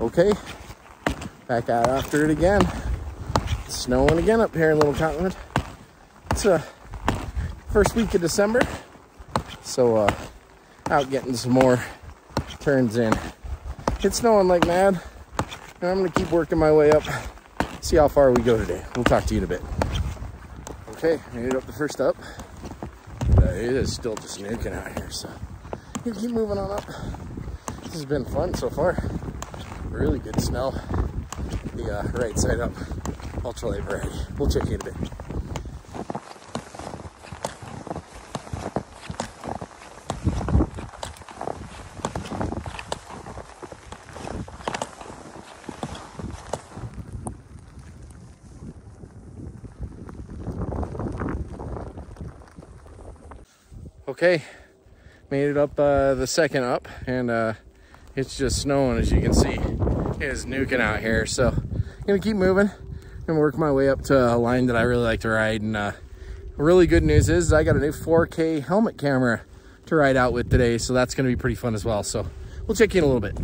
Okay, back out after it again. It's snowing again up here in Little Cottonwood. It's uh, first week of December, so uh, out getting some more turns in. It's snowing like mad, and I'm gonna keep working my way up. See how far we go today. We'll talk to you in a bit. Okay, made it up the first up. Uh, it is still just nuking out here, so keep moving on up. This has been fun so far. Really good smell. The uh, right side up, ultralight variety. We'll check in a bit. Okay, made it up uh, the second up, and uh, it's just snowing as you can see. Is nuking out here, so I'm gonna keep moving and work my way up to a line that I really like to ride. And uh, really good news is I got a new 4K helmet camera to ride out with today, so that's gonna be pretty fun as well. So we'll check in a little bit.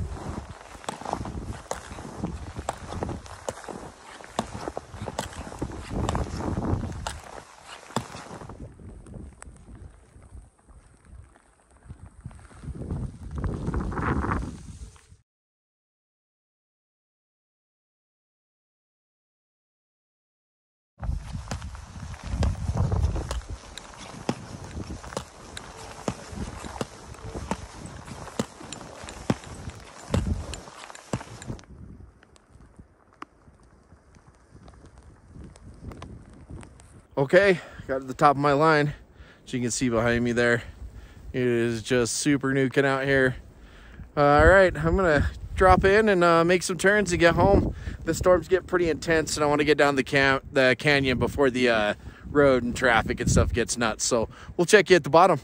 Okay, got to the top of my line. As you can see behind me there, it is just super nuking out here. Uh, all right, I'm gonna drop in and uh, make some turns and get home. The storms get pretty intense and I wanna get down the, cam the canyon before the uh, road and traffic and stuff gets nuts. So we'll check you at the bottom.